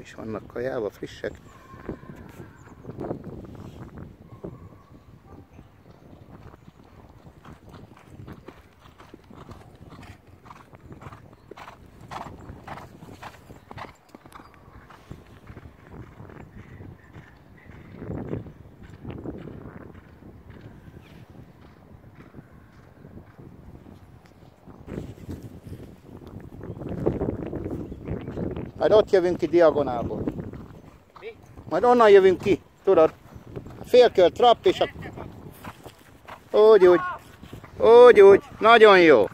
Is vannak kajálva, frissek. Majd ott jövünk ki diagonálból. Mi? Majd onnan jövünk ki, tudod? Félkör trapp és a... Úgy, úgy. Úgy, úgy. Nagyon jó.